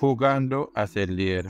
jugando a ser líder.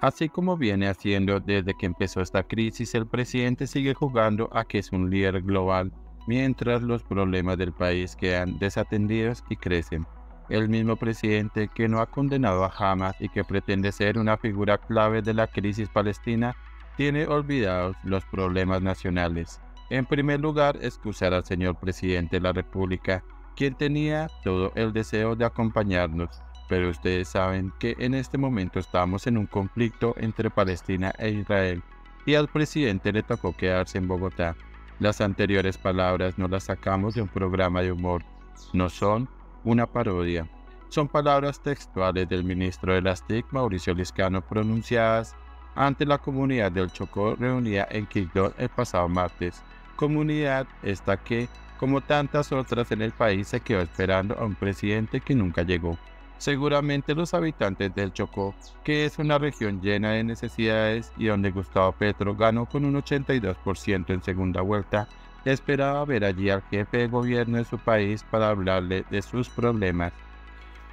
Así como viene haciendo desde que empezó esta crisis, el presidente sigue jugando a que es un líder global, mientras los problemas del país quedan desatendidos y crecen. El mismo presidente que no ha condenado a Hamas y que pretende ser una figura clave de la crisis palestina, tiene olvidados los problemas nacionales. En primer lugar, excusar al señor presidente de la República, quien tenía todo el deseo de acompañarnos, pero ustedes saben que en este momento estamos en un conflicto entre Palestina e Israel y al presidente le tocó quedarse en Bogotá. Las anteriores palabras no las sacamos de un programa de humor, no son una parodia. Son palabras textuales del ministro de las TIC, Mauricio Liscano, pronunciadas ante la comunidad del Chocó reunida en Quibdó el pasado martes. Comunidad esta que, como tantas otras en el país, se quedó esperando a un presidente que nunca llegó. Seguramente los habitantes del Chocó, que es una región llena de necesidades y donde Gustavo Petro ganó con un 82% en segunda vuelta, esperaba ver allí al jefe de gobierno de su país para hablarle de sus problemas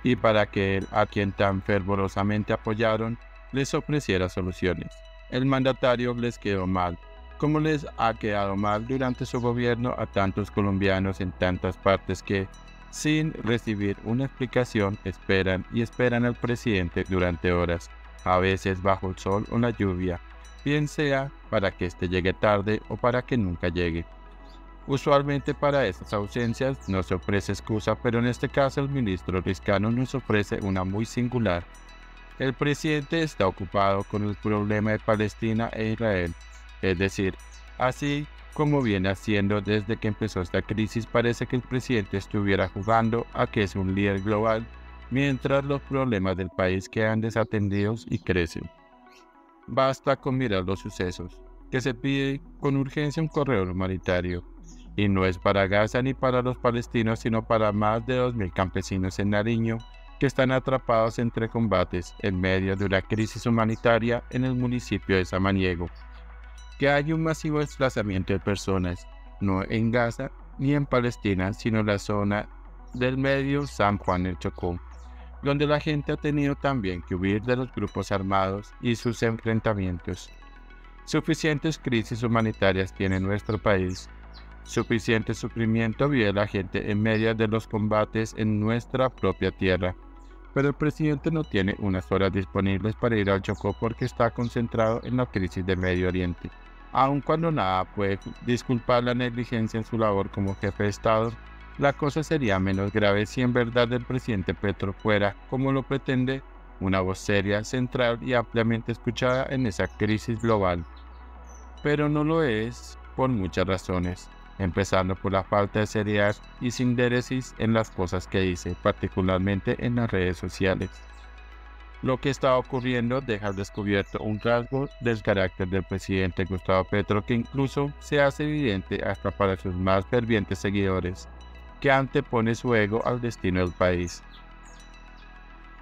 y para que él, a quien tan fervorosamente apoyaron, les ofreciera soluciones. El mandatario les quedó mal, como les ha quedado mal durante su gobierno a tantos colombianos en tantas partes que, sin recibir una explicación, esperan y esperan al presidente durante horas, a veces bajo el sol o la lluvia, bien sea para que éste llegue tarde o para que nunca llegue. Usualmente para esas ausencias no se ofrece excusa, pero en este caso el ministro Riscano nos ofrece una muy singular. El presidente está ocupado con el problema de Palestina e Israel, es decir, así como viene haciendo desde que empezó esta crisis, parece que el presidente estuviera jugando a que es un líder global, mientras los problemas del país quedan desatendidos y crecen. Basta con mirar los sucesos, que se pide con urgencia un correo humanitario, y no es para Gaza ni para los palestinos, sino para más de 2.000 campesinos en Nariño que están atrapados entre combates en medio de una crisis humanitaria en el municipio de Samaniego que hay un masivo desplazamiento de personas, no en Gaza ni en Palestina, sino en la zona del medio San Juan el Chocó, donde la gente ha tenido también que huir de los grupos armados y sus enfrentamientos. Suficientes crisis humanitarias tiene nuestro país. Suficiente sufrimiento vive la gente en medio de los combates en nuestra propia tierra. Pero el presidente no tiene unas horas disponibles para ir al Chocó porque está concentrado en la crisis de Medio Oriente. Aun cuando nada puede disculpar la negligencia en su labor como jefe de Estado, la cosa sería menos grave si en verdad el presidente Petro fuera, como lo pretende, una voz seria, central y ampliamente escuchada en esa crisis global. Pero no lo es por muchas razones, empezando por la falta de seriedad y sindéresis en las cosas que dice, particularmente en las redes sociales. Lo que está ocurriendo deja descubierto un rasgo del carácter del presidente Gustavo Petro que incluso se hace evidente hasta para sus más fervientes seguidores, que antepone su ego al destino del país.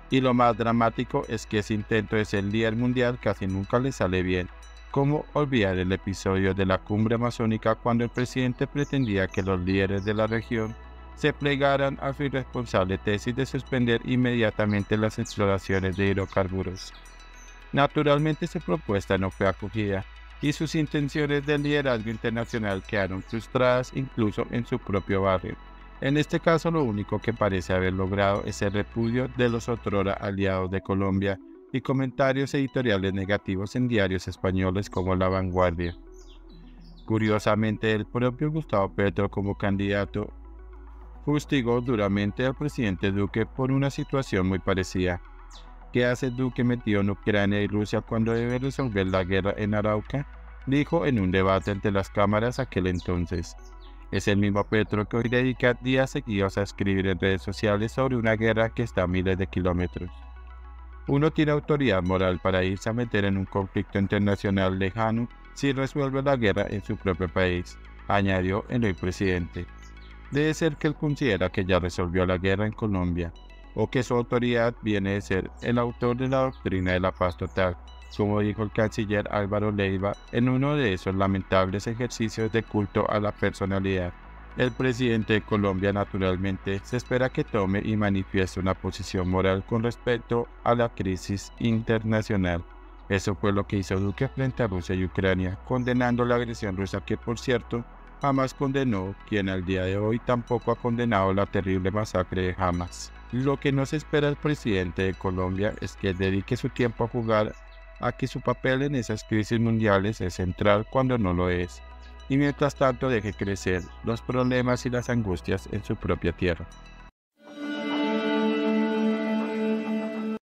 Y lo más dramático es que ese intento de ser líder mundial casi nunca le sale bien. ¿Cómo olvidar el episodio de la cumbre amazónica cuando el presidente pretendía que los líderes de la región se plegaran a su irresponsable tesis de suspender inmediatamente las exploraciones de hidrocarburos. Naturalmente su propuesta no fue acogida y sus intenciones de liderazgo internacional quedaron frustradas incluso en su propio barrio. En este caso lo único que parece haber logrado es el repudio de los otrora aliados de Colombia y comentarios editoriales negativos en diarios españoles como La Vanguardia. Curiosamente, el propio Gustavo Petro como candidato fustigó duramente al presidente Duque por una situación muy parecida. ¿Qué hace Duque metido en Ucrania y Rusia cuando debe resolver la guerra en Arauca? Dijo en un debate ante las cámaras aquel entonces. Es el mismo Petro que hoy dedica días seguidos a escribir en redes sociales sobre una guerra que está a miles de kilómetros. Uno tiene autoridad moral para irse a meter en un conflicto internacional lejano si resuelve la guerra en su propio país, añadió el hoy presidente. Debe ser que él considera que ya resolvió la guerra en Colombia, o que su autoridad viene de ser el autor de la doctrina de la paz total, como dijo el canciller Álvaro Leiva en uno de esos lamentables ejercicios de culto a la personalidad. El presidente de Colombia naturalmente se espera que tome y manifieste una posición moral con respecto a la crisis internacional. Eso fue lo que hizo Duque frente a Rusia y Ucrania, condenando la agresión rusa que por cierto jamás condenó, quien al día de hoy tampoco ha condenado la terrible masacre de Hamas. Lo que no se espera del presidente de Colombia es que dedique su tiempo a jugar a que su papel en esas crisis mundiales es central cuando no lo es y mientras tanto deje crecer los problemas y las angustias en su propia tierra.